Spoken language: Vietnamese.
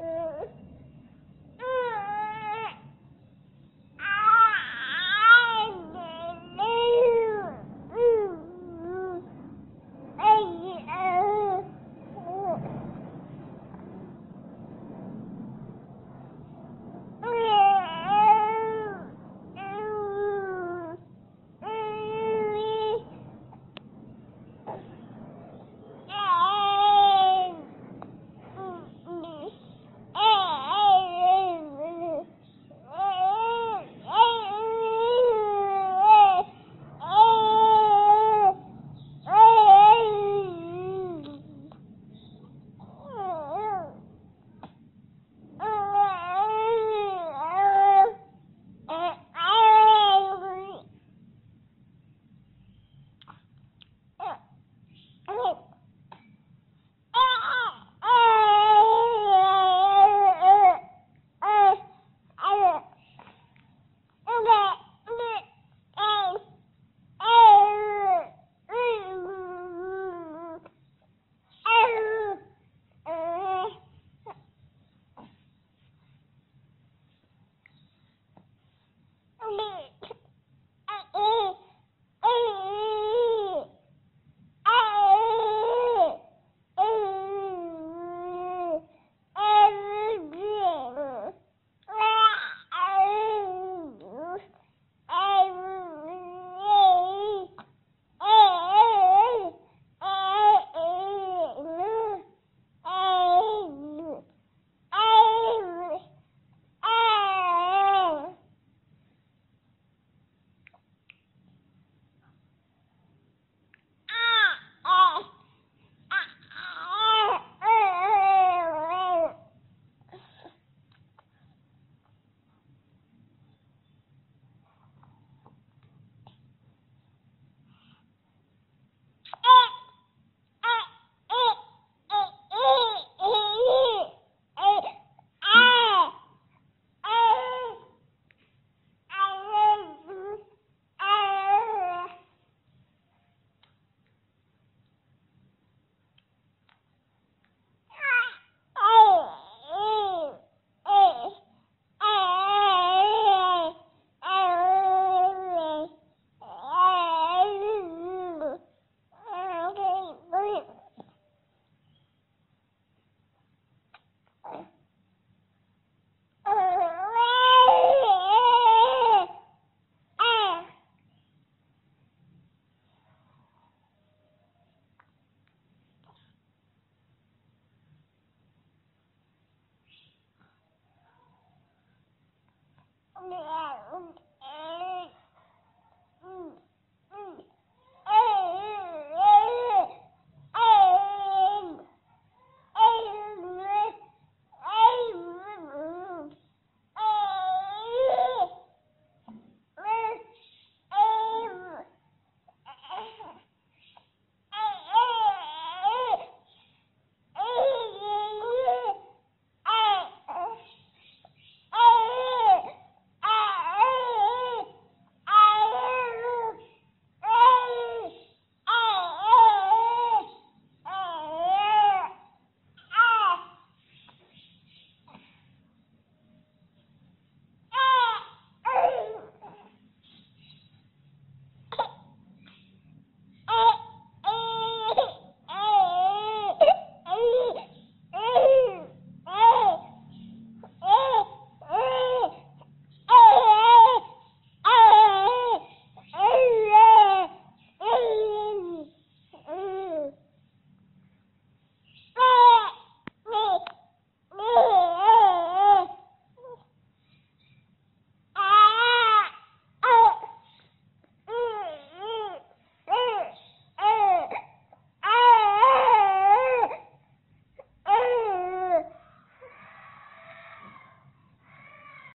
Mm-hmm.